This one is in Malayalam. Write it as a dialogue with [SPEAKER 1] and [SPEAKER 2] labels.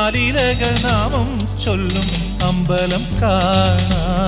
[SPEAKER 1] ആലിലകൾ നാമം ചൊല്ലും അമ്പലം കാണാം.